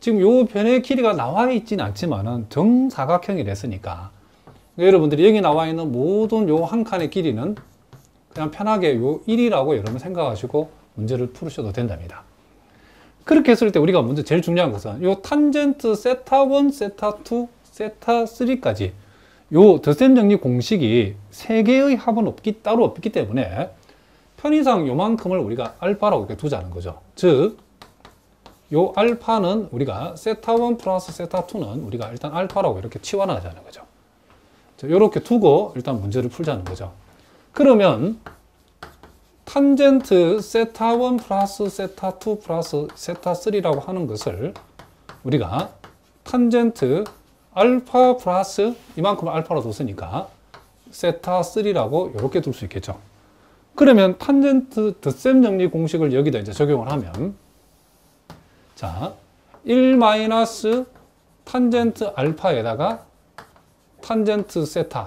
지금 요 변의 길이가 나와 있지는 않지만은 정사각형이 됐으니까 여러분들이 여기 나와 있는 모든 요 한 칸의 길이는 그냥 편하게 요 1이라고 여러분 생각하시고 문제를 풀으셔도 된답니다. 그렇게 했을 때 우리가 먼저 제일 중요한 것은 요 탄젠트 세타 1, 세타 2, 세타 3까지 요 더셈 정리 공식이 세 개의 합은 없기 따로 없기 때문에 편의상 요만큼을 우리가 알파라고 이렇게 두자는 거죠. 즉, 요 알파는 우리가 세타 1 플러스 세타 2는 우리가 일단 알파라고 이렇게 치환하자는 거죠. 이렇게 두고 일단 문제를 풀자는 거죠. 그러면 탄젠트 세타 1 플러스 세타 2 플러스 세타 3라고 하는 것을 우리가 탄젠트 알파 플러스 이만큼 알파로 뒀으니까 세타 3라고 이렇게 둘 수 있겠죠. 그러면 탄젠트 덧셈 정리 공식을 여기다 이제 적용을 하면 자, 1 마이너스 탄젠트 알파에다가 탄젠트 세타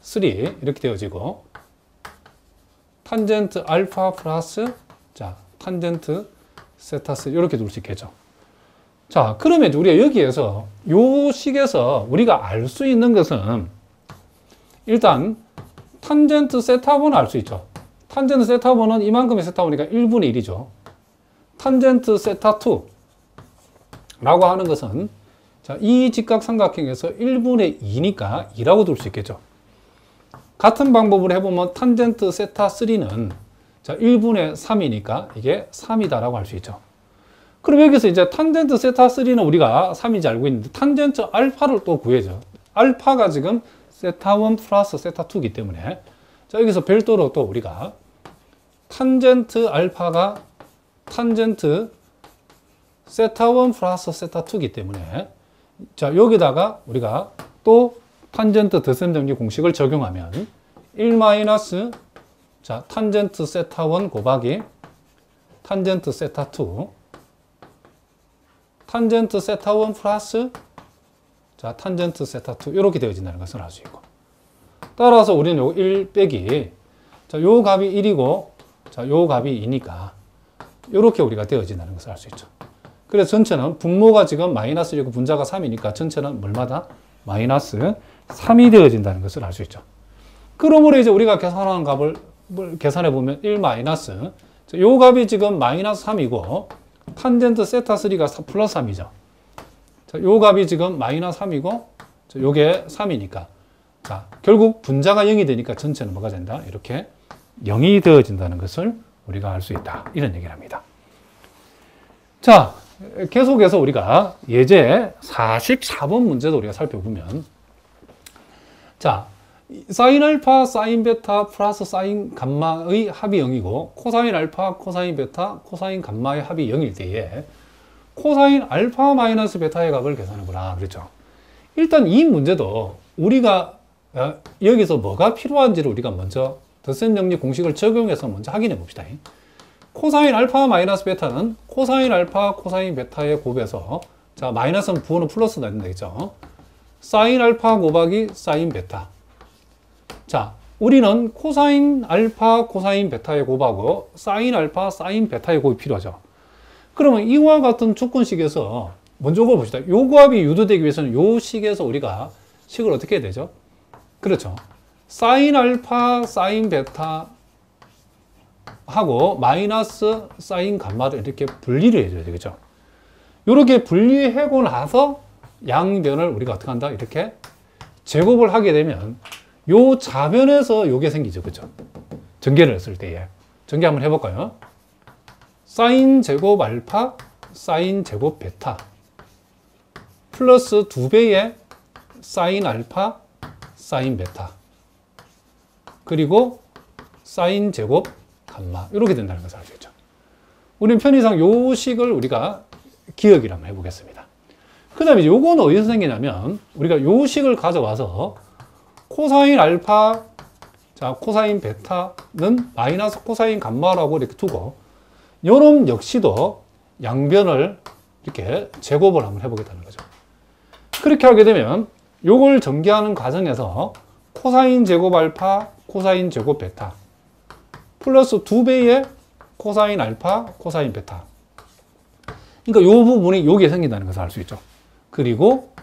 3 이렇게 되어지고 탄젠트 알파 플러스 자, 탄젠트 세타 3 이렇게 둘 수 있겠죠. 자, 그러면 우리가 여기에서 요 식에서 우리가 알 수 있는 것은 일단 탄젠트 세타번은 알 수 있죠. 탄젠트 세타번은 이만큼의 세타번이니까 1분의 1이죠. 탄젠트 세타2 라고 하는 것은 자, 이 직각삼각형에서 1분의 2니까 2라고 둘 수 있겠죠. 같은 방법으로 해보면 탄젠트 세타 3는 자, 1분의 3이니까 이게 3이다라고 할 수 있죠. 그럼 여기서 이제 탄젠트 세타 3는 우리가 3인지 알고 있는데 탄젠트 알파를 또 구해줘. 알파가 지금 세타 1 플러스 세타 2이기 때문에 자, 여기서 별도로 또 우리가 탄젠트 알파가 탄젠트 세타 1 플러스 세타 2이기 때문에 자, 여기다가 우리가 또 탄젠트 덧셈 정리 공식을 적용하면 1 마이너스 자, 탄젠트 세타 1 곱하기 탄젠트 세타 2 탄젠트 세타 1 플러스 자, 탄젠트 세타 2 이렇게 되어진다는 것을 알 수 있고 따라서 우리는 요 1 빼기 자, 요 값이 1이고 자, 요 값이 2니까 이렇게 우리가 되어진다는 것을 알 수 있죠. 그래서 전체는 분모가 지금 마이너스 1이고 분자가 3이니까 전체는 뭘마다 마이너스 3이 되어진다는 것을 알 수 있죠. 그러므로 이제 우리가 계산하는 값을 계산해 보면 1 마이너스 요 값이 지금 마이너스 3이고 탄젠트 세타 3가 플러스 3이죠. 자, 요 값이 지금 마이너스 3이고 요게 3이니까 자, 결국 분자가 0이 되니까 전체는 뭐가 된다? 이렇게 0이 되어진다는 것을 우리가 알 수 있다. 이런 얘기를 합니다. 자, 계속해서 우리가 예제 44번 문제도 우리가 살펴보면 자, 사인 알파, 사인 베타 플러스 사인 감마의 합이 0이고 코사인 알파, 코사인 베타, 코사인 감마의 합이 0일 때에 코사인 알파 마이너스 베타의 값을 계산해보라 그랬죠. 일단 이 문제도 우리가 어, 여기서 뭐가 필요한지를 우리가 먼저 덧셈 정리 공식을 적용해서 먼저 확인해 봅시다. 코사인 알파 마이너스 베타는 코사인 알파 코사인 베타의 곱에서 자 마이너스는 부호는 플러스가 되겠죠. 사인 알파 곱하기 사인 베타. 자 우리는 코사인 알파 코사인 베타의 곱하고 사인 알파 사인 베타의 곱이 필요하죠. 그러면 이와 같은 조건식에서 먼저 이걸 봅시다. 요 곱이 유도되기 위해서는 요 식에서 우리가 식을 어떻게 해야 되죠? 그렇죠. 사인 알파 사인 베타 하고 마이너스 사인 감마를 이렇게 분리를 해줘야 되겠죠. 이렇게 분리하고 나서 양변을 우리가 어떻게 한다? 이렇게 제곱을 하게 되면 요 좌변에서 요게 생기죠. 그죠? 전개를 했을 때에. 전개 한번 해볼까요? 사인 제곱 알파, 사인 제곱 베타 플러스 두 배의 사인 알파, 사인 베타 그리고 사인 제곱 감마 이렇게 된다는 것을 알수 있죠. 우리는 편의상 요 식을 우리가 기역이라 한번 해보겠습니다. 그 다음에 요거는 어디서 생기냐면 우리가 요 식을 가져와서 코사인 알파 자 코사인 베타는 마이너스 코사인 감마라고 이렇게 두고 요놈 역시도 양변을 이렇게 제곱을 한번 해보겠다는 거죠. 그렇게 하게 되면 요걸 전개하는 과정에서 코사인 제곱 알파, 코사인 제곱 베타 플러스 2배의 코사인 알파, 코사인 베타. 그러니까 요 부분이 여기에 생긴다는 것을 알 수 있죠. 그리고